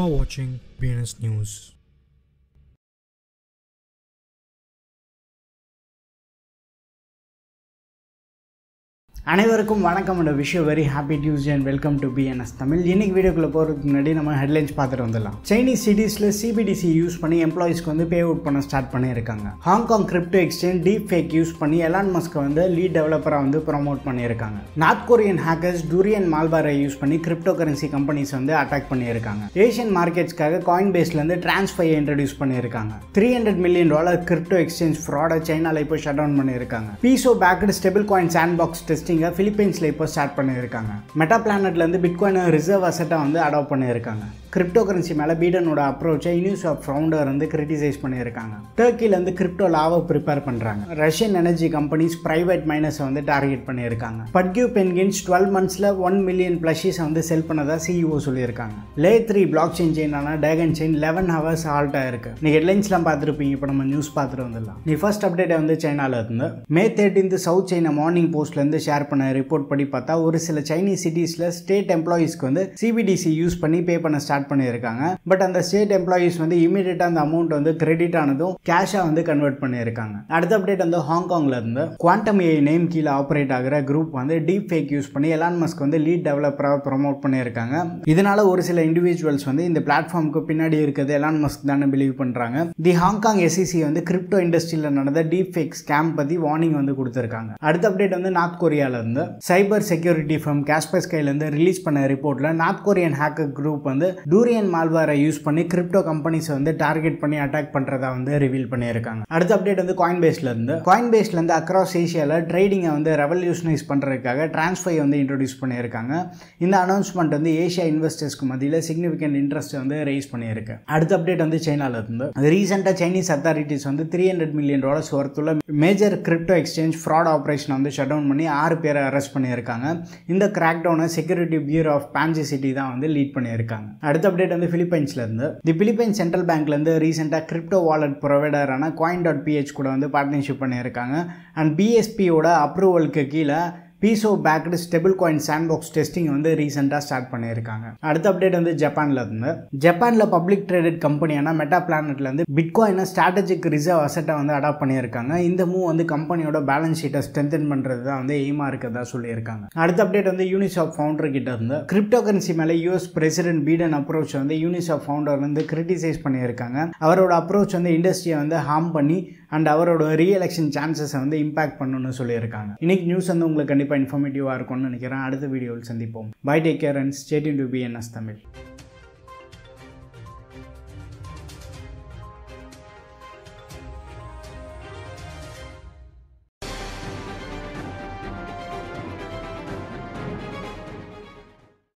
are watching BNS News. அனைவருக்கும் வணக்கம் and wish very happy Tuesday and welcome to BNS Tamil. இன்னைக்கு வீடியோக்குள்ள போகிறதுக்கு முன்னாடி நம்ம ஹெட்லைன்ஸ் பார்த்துட்டு வந்துடலாம். சைனீஸ் சிட்டிஸில் சிபிடிசி யூஸ் பண்ணி எம்ப்ளாயிஸ்க்கு வந்து பே அவுட் பண்ண ஸ்டார்ட் பண்ணியிருக்காங்க. Hong Kong crypto exchange deep fake use பண்ணி எலான் மஸ்க்கை வந்து லீட் டெவலப்பராக வந்து ப்ரொமோட் பண்ணியிருக்காங்க. நார்த் கொரியன் ஹேக்கர்ஸ் டூரியன் மால்பாரை யூஸ் பண்ணி கிரிப்டோ கரன்சி கம்பெனிஸ் வந்து அட்டாக் பண்ணியிருக்காங்க. ஏஷியன் மார்க்கெட்ஸ்க்காக காயின் பேஸ்லேருந்து டிரான்ஸ்ஃபை இன்ட்ரடியூஸ் பண்ணியிருக்காங்க. Three hundred million dollar crypto exchange ஃப்ராடை சைனாவில் இப்போ ஷட் டவுன் பண்ணியிருக்காங்க. Peso backed stable coin sandbox இன்வெஸ்டிங்கை ஃபிலிப்பைன்ஸில் இப்போ ஸ்டார்ட் பண்ணியிருக்காங்க. மெட்டா பிளானட்லேருந்து பிட்காயினை ரிசர்வ் அசட்டாக வந்து அடாப்ட் பண்ணியிருக்காங்க. கிரிப்டோ கரன்சி மேலே பீடனோட அப்ரோச்சை யூனிஸ் ஆஃப் ஃபவுண்டர் வந்து கிரிட்டிசைஸ் பண்ணியிருக்காங்க. டர்க்கிலேருந்து கிரிப்டோ லாவை ப்ரிப்பேர் பண்ணுறாங்க ரஷ்யன் எனர்ஜி கம்பெனிஸ் ப்ரைவேட் மைனஸை வந்து டார்கெட் பண்ணியிருக்காங்க. பட்கியூ பென்கின்ஸ் டுவெல் மந்த்ஸில் ஒன் மில்லியன் ப்ளஷீஸை வந்து செல் பண்ணதாக சிஇஓ சொல்லியிருக்காங்க. லே three blockchain செயினான Degen chain eleven hours halt இருக்கு நீ ஹெட்லைன்ஸ்லாம் பார்த்துருப்பீங்க இப்போ நம்ம நியூஸ் பார்த்துட்டு வந்துடலாம். நீ ஃபர்ஸ்ட் அப்டேட் வந்து சைனாவில் இருந்து May thirteenth South China Morning போஸ்ட்லேருந்து share பண்ண ரிப்போர்ட் படி பார்த்தா ஒரு சில சைனீஸ் சிட்டிஸில் ஸ்டேட் எம்ப்ளாயீஸ்க்கு வந்து சிபிடிசி யூஸ் பண்ணி பே பண்ண ஸ்டார்ட் பண்ணியிருக்காங்க. பட் அந்த ஸ்டேட் எம்ப்ளாயீஸ் வந்து இமீடியட்டாக அந்த அமௌண்ட் வந்து கிரெடிட் ஆனதும் கேஷாக வந்து கன்வெர்ட் பண்ணியிருக்காங்க. அடுத்த அப்டேட் வந்து ஹாங்காங்கில் இருந்து குவாண்டம் ஏ நேம் கீழே ஆப்ரேட் ஆகிற குரூப் வந்து டீப் ஃபேக் யூஸ் பண்ணி எலான் மஸ்க் வந்து லீட் டெவலப்பராக ப்ரொமோட் பண்ணியிருக்காங்க. இதனால ஒரு சில இண்டிவிஜுவல்ஸ் வந்து இந்த பிளாட்ஃபார்முக்கு பின்னாடி இருக்கிறது எலான் மஸ்க் தானே பிலீவ் பண்ணுறாங்க தி ஹாங்காங் எஸ்இசி வந்து கிரிப்டோ இண்டஸ்ட்ரியில் நடந்த டீப் ஃபேக் ஸ்கேம் பற்றி வார்னிங் வந்து கொடுத்துருக்காங்க. அடுத்த அப்டேட் வந்து நார்த் கொரியாவில் இருந்து சைபர் செக்யூரிட்டி ஃப்ரம் காஸ்பர் ஸ்கைலேருந்து ரிலீஸ் பண்ண ரிப்போர்ட்டில் நார்த் கொரியன் ஹேக்கர் குரூப் வந்து டூரியன் மால்வாரை யூஸ் பண்ணி கிரிப்டோ கம்பெனிஸ் வந்து டார்கெட் பண்ணி அட்டாக் பண்ணுறதா வந்து ரிவீல் பண்ணியிருக்காங்க. அடுத்த அப்டேட் வந்து காயின் பேஸ்லேருந்து காயின் பேஸ்லேருந்து அக்ராஸ் ஏஷியாவில் ட்ரேடிங்கை வந்து ரெவல்யூஷனைஸ் பண்ணுறதுக்காக டிரான்ஸ்ஃபை வந்து இன்ட்ரடியூஸ் பண்ணியிருக்காங்க. இந்த அனௌன்ஸ்மெண்ட் வந்து ஏஷியா இன்வெஸ்டர்ஸ்க்கு மத்தியில் சிக்னிஃபிகண்ட் இன்ட்ரெஸ்ட் வந்து ரைஸ் பண்ணியிருக்கு. அடுத்த அப்டேட் வந்து சைனால இருந்து. ரீசெண்டாக சைனீஸ் அத்தாரிட்டிஸ் வந்து த்ரீ ஹண்ட்ரட் மில்லியன் டாலர்ஸ் ஒர்த்துள்ள மேஜர் கிரிப்டோ எக்ஸ்சேஞ்ச் ஃப்ராட் ஆப்ரேஷனை வந்து ஷட் டவுன் பண்ணி ஆறு பேரை அரெஸ்ட் பண்ணியிருக்காங்க. இந்த crack டவுனை security bureau of Panshi city தான் வந்து லீட் பண்ணியிருக்காங்க. அடுத்த அப்டேட் வந்து ஃபிலிப்பைன்ஸ்லேருந்து தி பிலிப்பைன்ஸ் சென்ட்ரல் பேங்க்லேருந்து ரீசெண்டாக கிரிப்டோ வாலெட் ப்ரொவைடரான காயின் டாட் பிஹெச் கூட வந்து பார்ட்னர்ஷிப் பண்ணியிருக்காங்க. அண்ட் பிஎஸ்பியோட அப்ரூவலுக்கு கீழே peso backed stablecoin sandbox testing வந்து ரீசெண்டாக ஸ்டார்ட் பண்ணியிருக்காங்க. அடுத்த அப்டேட் வந்து ஜப்பானில் இருந்து. ஜப்பானில் பப்ளிக் ட்ரேடட் கம்பெனியான மெட்டா பிளானட்ல இருந்து பிட்காயினை ஸ்ட்ராட்டஜிக் ரிசர்வ் அசட்டை வந்து அடாப்ட் பண்ணியிருக்காங்க. இந்த மூவ் வந்து கம்பெனியோட பேலன்ஸ் ஷீட்டை ஸ்ட்ரென்தன் பண்ணுறது தான் வந்து எய்மாக இருக்கிறதா சொல்லியிருக்காங்க. அடுத்த அப்டேட் வந்து யூனிசாப் ஃபவுண்டர் கிட்ட இருந்து. கிரிப்டோ கரன்சி மேலே யூஎஸ் பிரசிடென்ட் பீடன் அப்ரோச் வந்து யூனிசாப் ஃபவுண்டர் வந்து கிரிட்டிசைஸ் பண்ணியிருக்காங்க. அவரோட அப்ரோச் வந்து இண்டஸ்ட்ரியை வந்து ஹார்ம் பண்ணி அண்ட் அவரோட ரீஎலெக்ஷன் சான்சஸை வந்து இம்பாக்ட் பண்ணணும்னு சொல்லியிருக்காங்க. இன்னைக்கு நியூஸ் வந்து உங்களுக்கு கண்டிப்பாக இன்ஃபர்மேட்டிவாக இருக்கும்னு நினைக்கிறேன். அடுத்த வீடியோவில் சந்திப்போம். Bye take care and stay in to BNS Tamil